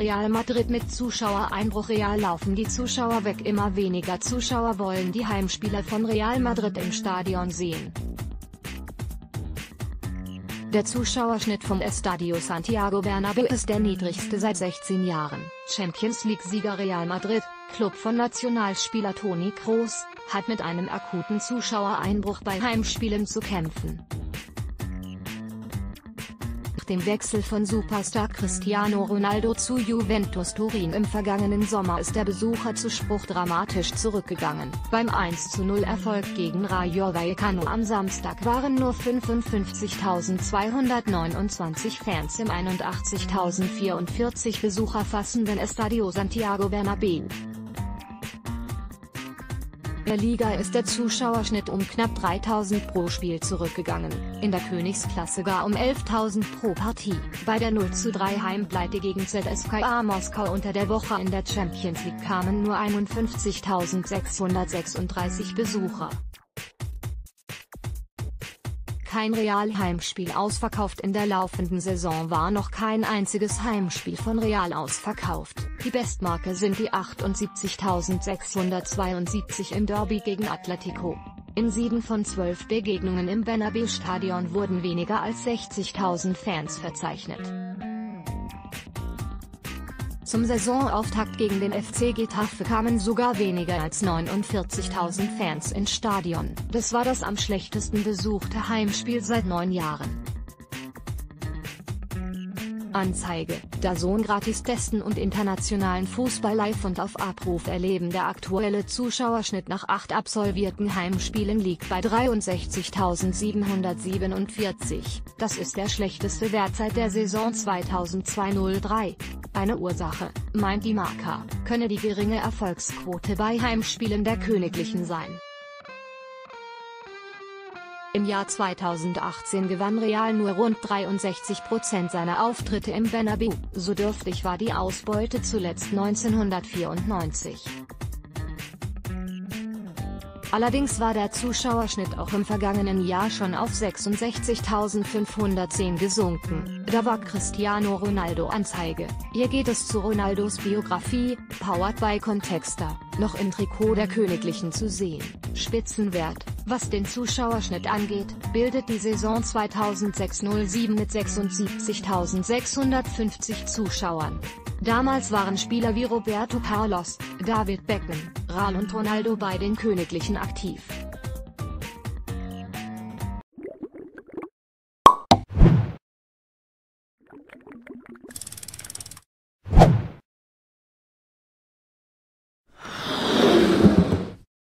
Real Madrid mit Zuschauereinbruch Real laufen die Zuschauer weg immer weniger Zuschauer wollen die Heimspieler von Real Madrid im Stadion sehen. Der Zuschauerschnitt vom Estadio Santiago Bernabéu ist der niedrigste seit 16 Jahren. Champions League-Sieger Real Madrid, Club von Nationalspieler Toni Kroos, hat mit einem akuten Zuschauereinbruch bei Heimspielen zu kämpfen dem Wechsel von Superstar Cristiano Ronaldo zu Juventus Turin im vergangenen Sommer ist der Besucherzuspruch dramatisch zurückgegangen. Beim 1:0 Erfolg gegen Rayo Vallecano am Samstag waren nur 55.229 Fans im 81.044 Besucher fassenden Estadio Santiago Bernabéu der Liga ist der Zuschauerschnitt um knapp 3000 pro Spiel zurückgegangen, in der Königsklasse gar um 11.000 pro Partie. Bei der 0:3 Heimpleite gegen ZSKA Moskau unter der Woche in der Champions League kamen nur 51.636 Besucher. Kein Real-Heimspiel ausverkauft In der laufenden Saison war noch kein einziges Heimspiel von Real ausverkauft. Die Bestmarke sind die 78.672 im Derby gegen Atletico. In sieben von zwölf Begegnungen im Bernabeu-Stadion wurden weniger als 60.000 Fans verzeichnet. Zum Saisonauftakt gegen den FC Getafe kamen sogar weniger als 49.000 Fans ins Stadion. Das war das am schlechtesten besuchte Heimspiel seit neun Jahren. Anzeige, da Sohn gratis testen und internationalen Fußball live und auf Abruf erleben Der aktuelle Zuschauerschnitt nach acht absolvierten Heimspielen liegt bei 63.747, das ist der schlechteste Wert seit der Saison 2002-03. Eine Ursache, meint die Marca, könne die geringe Erfolgsquote bei Heimspielen der Königlichen sein. Im Jahr 2018 gewann Real nur rund 63% seiner Auftritte im Bernabeu, so dürftig war die Ausbeute zuletzt 1994. Allerdings war der Zuschauerschnitt auch im vergangenen Jahr schon auf 66.510 gesunken, da war Cristiano Ronaldo Anzeige. Hier geht es zu Ronaldos Biografie, powered by Contexta, noch im Trikot der Königlichen zu sehen. Spitzenwert, was den Zuschauerschnitt angeht, bildet die Saison 2006-07 mit 76.650 Zuschauern. Damals waren Spieler wie Roberto Carlos, David Beckham, Ral und Ronaldo bei den Königlichen aktiv.